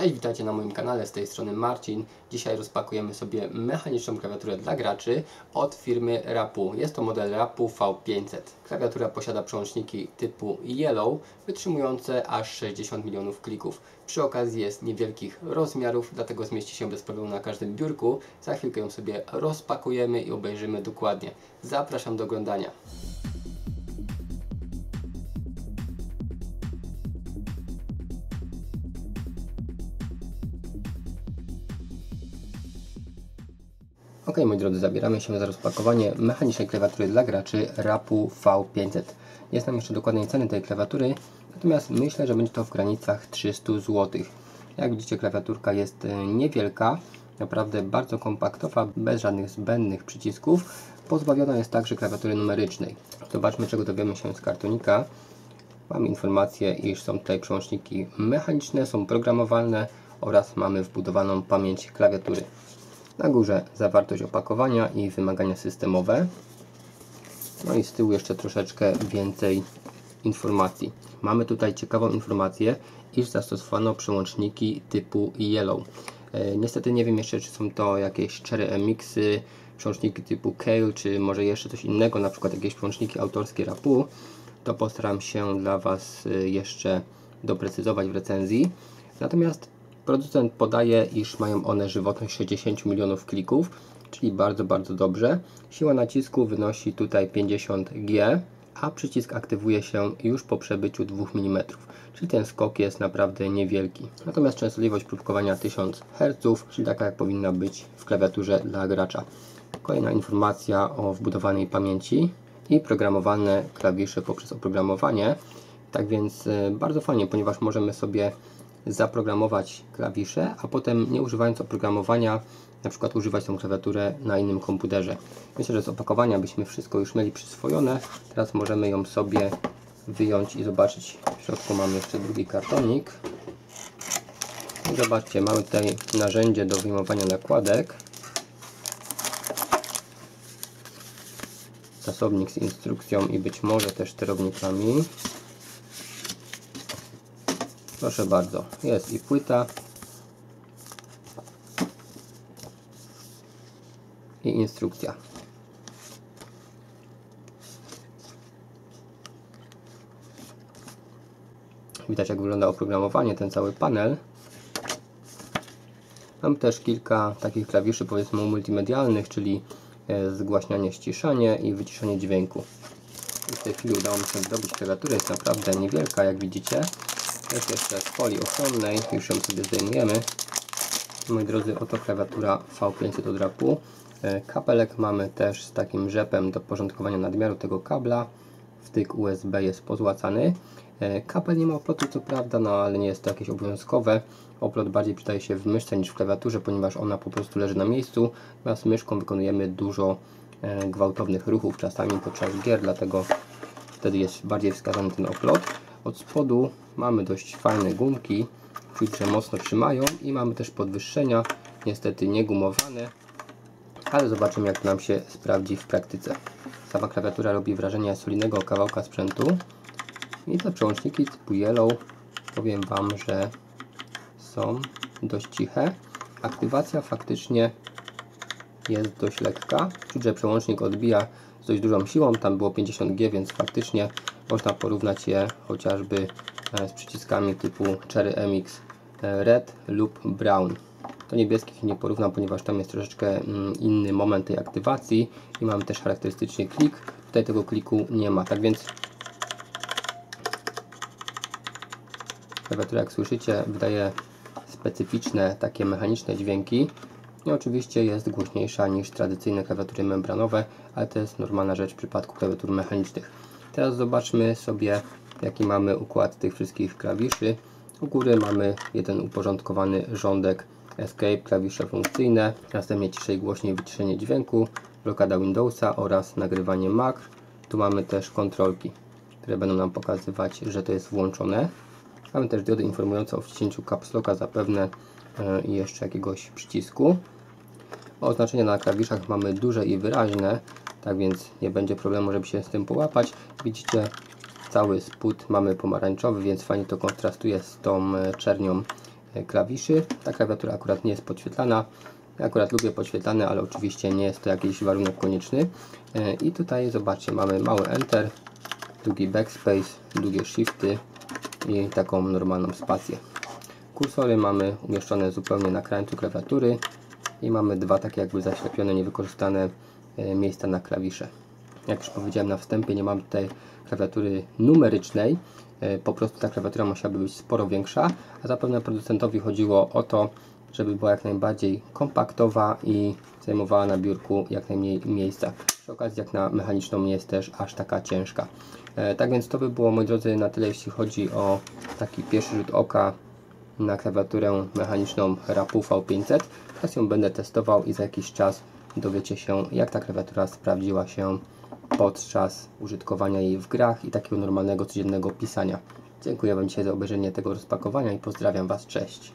Cześć, witajcie na moim kanale, z tej strony Marcin. Dzisiaj rozpakujemy sobie mechaniczną klawiaturę dla graczy od firmy Rapu. Jest to model Rapu V500. Klawiatura posiada przełączniki typu Yellow, wytrzymujące aż 60 milionów klików. Przy okazji jest niewielkich rozmiarów, dlatego zmieści się bez problemu na każdym biurku. Za chwilkę ją sobie rozpakujemy i obejrzymy dokładnie. Zapraszam do oglądania. Ok, moi drodzy, zabieramy się za rozpakowanie mechanicznej klawiatury dla graczy Rapu V500. Nie znam jeszcze dokładnej ceny tej klawiatury, natomiast myślę, że będzie to w granicach 300 zł. Jak widzicie, klawiaturka jest e, niewielka, naprawdę bardzo kompaktowa, bez żadnych zbędnych przycisków. Pozbawiona jest także klawiatury numerycznej. Zobaczmy, czego dowiemy się z kartonika. Mamy informację, iż są tutaj przełączniki mechaniczne, są programowalne oraz mamy wbudowaną pamięć klawiatury. Na górze zawartość opakowania i wymagania systemowe. No i z tyłu jeszcze troszeczkę więcej informacji. Mamy tutaj ciekawą informację, iż zastosowano przełączniki typu Yellow. E, niestety nie wiem jeszcze, czy są to jakieś Cherry MXy, przełączniki typu Kale, czy może jeszcze coś innego, na przykład jakieś przełączniki autorskie RAPU. To postaram się dla Was e, jeszcze doprecyzować w recenzji. Natomiast Producent podaje, iż mają one żywotność 60 milionów klików, czyli bardzo, bardzo dobrze. Siła nacisku wynosi tutaj 50 G, a przycisk aktywuje się już po przebyciu 2 mm, czyli ten skok jest naprawdę niewielki. Natomiast częstotliwość próbkowania 1000 Hz, czyli taka jak powinna być w klawiaturze dla gracza. Kolejna informacja o wbudowanej pamięci i programowane klawisze poprzez oprogramowanie. Tak więc e, bardzo fajnie, ponieważ możemy sobie zaprogramować klawisze, a potem nie używając oprogramowania, na przykład używać tą klawiaturę na innym komputerze. Myślę, że z opakowania byśmy wszystko już mieli przyswojone. Teraz możemy ją sobie wyjąć i zobaczyć. W środku mamy jeszcze drugi kartonik. I zobaczcie, mamy tutaj narzędzie do wyjmowania nakładek. Zasobnik z instrukcją i być może też sterownikami. Proszę bardzo, jest i płyta i instrukcja. Widać jak wygląda oprogramowanie, ten cały panel. Mam też kilka takich klawiszy powiedzmy multimedialnych, czyli e, zgłaśnianie, ściszanie i wyciszanie dźwięku. w tej chwili udało mi się zrobić klawiaturę, jest naprawdę niewielka jak widzicie. Jest jeszcze z folii ochronnej, już ją sobie zdejmujemy. Moi drodzy, oto klawiatura V500 od rapu. E, kapelek mamy też z takim rzepem do porządkowania nadmiaru tego kabla. Wtyk USB jest pozłacany. E, kapel nie ma oplotu co prawda, no ale nie jest to jakieś obowiązkowe. Oplot bardziej przydaje się w myszce niż w klawiaturze, ponieważ ona po prostu leży na miejscu. Natomiast myszką wykonujemy dużo e, gwałtownych ruchów, czasami podczas gier, dlatego wtedy jest bardziej wskazany ten oplot. Od spodu mamy dość fajne gumki, że mocno trzymają i mamy też podwyższenia, niestety nie gumowane, ale zobaczymy jak nam się sprawdzi w praktyce. Sama klawiatura robi wrażenie solidnego kawałka sprzętu i te przełączniki typu Yellow powiem Wam, że są dość ciche. Aktywacja faktycznie jest dość lekka. Czuć, że przełącznik odbija z dość dużą siłą, tam było 50G, więc faktycznie można porównać je chociażby e, z przyciskami typu Cherry MX e, Red lub Brown. Do niebieskich nie porównam, ponieważ tam jest troszeczkę mm, inny moment tej aktywacji i mamy też charakterystyczny klik. Tutaj tego kliku nie ma, tak więc klawiatura jak słyszycie wydaje specyficzne takie mechaniczne dźwięki i oczywiście jest głośniejsza niż tradycyjne klawiatury membranowe, ale to jest normalna rzecz w przypadku klawiatur mechanicznych. Teraz zobaczmy sobie jaki mamy układ tych wszystkich klawiszy. U góry mamy jeden uporządkowany rządek Escape, klawisze funkcyjne, następnie ciszej głośniej wyciszenie dźwięku, blokada Windowsa oraz nagrywanie Mac. Tu mamy też kontrolki, które będą nam pokazywać, że to jest włączone. Mamy też diody informujące o wciśnięciu caps locka zapewne i jeszcze jakiegoś przycisku. Oznaczenia na klawiszach mamy duże i wyraźne, tak więc nie będzie problemu, żeby się z tym połapać. Widzicie, cały spód mamy pomarańczowy, więc fajnie to kontrastuje z tą e, czernią e, klawiszy. Ta klawiatura akurat nie jest podświetlana. Ja akurat lubię podświetlane, ale oczywiście nie jest to jakiś warunek konieczny. E, I tutaj zobaczcie, mamy mały Enter, długi Backspace, długie Shifty i taką normalną spację. Kursory mamy umieszczone zupełnie na krańcu klawiatury i mamy dwa takie jakby zaślepione, niewykorzystane e, miejsca na klawisze. Jak już powiedziałem na wstępie, nie mam tutaj klawiatury numerycznej, e, po prostu ta klawiatura musiałaby być sporo większa, a zapewne producentowi chodziło o to, żeby była jak najbardziej kompaktowa i zajmowała na biurku jak najmniej miejsca. Przy okazji jak na mechaniczną nie jest też aż taka ciężka. E, tak więc to by było moi drodzy na tyle jeśli chodzi o taki pierwszy rzut oka na klawiaturę mechaniczną Rapu V500. Teraz ją będę testował i za jakiś czas dowiecie się jak ta klawiatura sprawdziła się podczas użytkowania jej w grach i takiego normalnego codziennego pisania. Dziękuję Wam dzisiaj za obejrzenie tego rozpakowania i pozdrawiam Was, cześć!